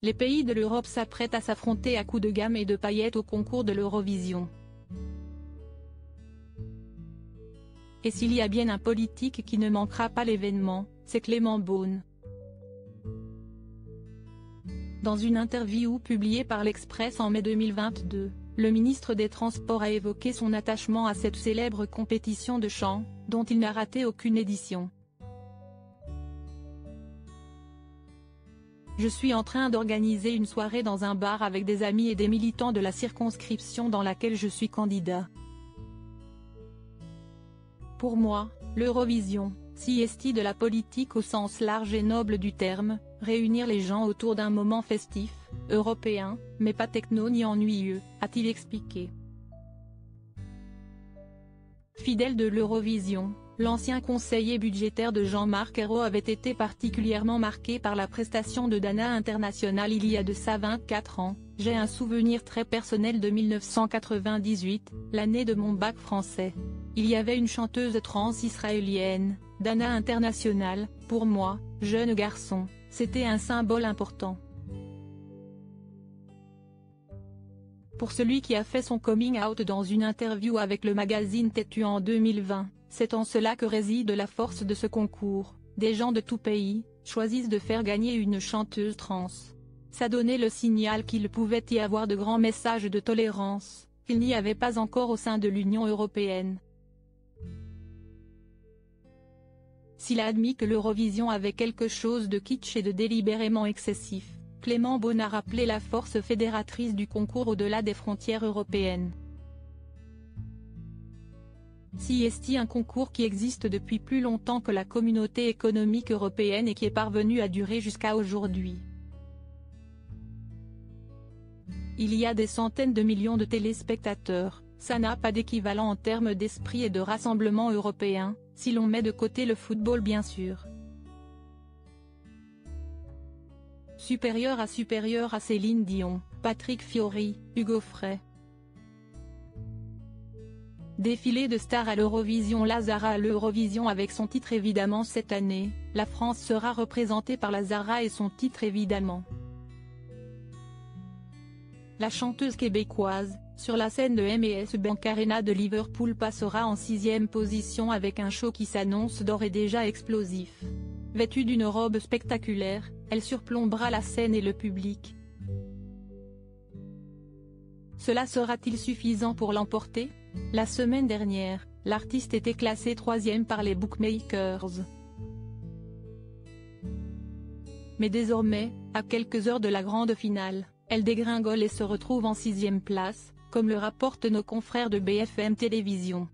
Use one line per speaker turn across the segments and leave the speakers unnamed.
les pays de l'Europe s'apprêtent à s'affronter à coups de gamme et de paillettes au concours de l'Eurovision. Et s'il y a bien un politique qui ne manquera pas l'événement, c'est Clément Beaune. Dans une interview publiée par l'Express en mai 2022, le ministre des Transports a évoqué son attachement à cette célèbre compétition de chant, dont il n'a raté aucune édition. Je suis en train d'organiser une soirée dans un bar avec des amis et des militants de la circonscription dans laquelle je suis candidat. Pour moi, l'Eurovision, si esti de la politique au sens large et noble du terme, réunir les gens autour d'un moment festif, européen, mais pas techno ni ennuyeux, a-t-il expliqué. Fidèle de l'Eurovision, L'ancien conseiller budgétaire de Jean-Marc Ayrault avait été particulièrement marqué par la prestation de Dana International il y a de ça 24 ans. J'ai un souvenir très personnel de 1998, l'année de mon bac français. Il y avait une chanteuse trans-israélienne, Dana International, pour moi, jeune garçon, c'était un symbole important. Pour celui qui a fait son coming out dans une interview avec le magazine Têtu en 2020, c'est en cela que réside la force de ce concours, des gens de tout pays, choisissent de faire gagner une chanteuse trans. Ça donnait le signal qu'il pouvait y avoir de grands messages de tolérance, qu'il n'y avait pas encore au sein de l'Union Européenne. S'il a admis que l'Eurovision avait quelque chose de kitsch et de délibérément excessif, Clément Beaune a rappelé la force fédératrice du concours au-delà des frontières européennes. CIST un concours qui existe depuis plus longtemps que la communauté économique européenne et qui est parvenu à durer jusqu'à aujourd'hui. Il y a des centaines de millions de téléspectateurs, ça n'a pas d'équivalent en termes d'esprit et de rassemblement européen, si l'on met de côté le football bien sûr. Supérieur à supérieur à Céline Dion, Patrick Fiori, Hugo Frey. Défilé de stars à l'Eurovision Lazara à l'Eurovision avec son titre évidemment cette année, la France sera représentée par Lazara et son titre évidemment. La chanteuse québécoise, sur la scène de M&S Bank Arena de Liverpool passera en sixième position avec un show qui s'annonce d'ores et déjà explosif. Vêtue d'une robe spectaculaire, elle surplombera la scène et le public. Cela sera-t-il suffisant pour l'emporter? La semaine dernière, l'artiste était classée troisième par les bookmakers. Mais désormais, à quelques heures de la grande finale, elle dégringole et se retrouve en sixième place, comme le rapportent nos confrères de BFM Télévision.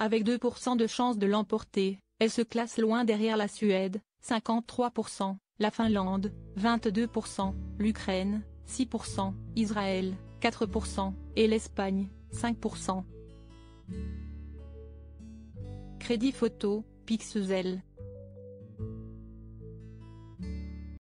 Avec 2% de chance de l'emporter, elle se classe loin derrière la Suède, 53%, la Finlande, 22%, l'Ukraine, 6%, Israël, 4%, et l'Espagne, 5%. Crédit photo, Pixel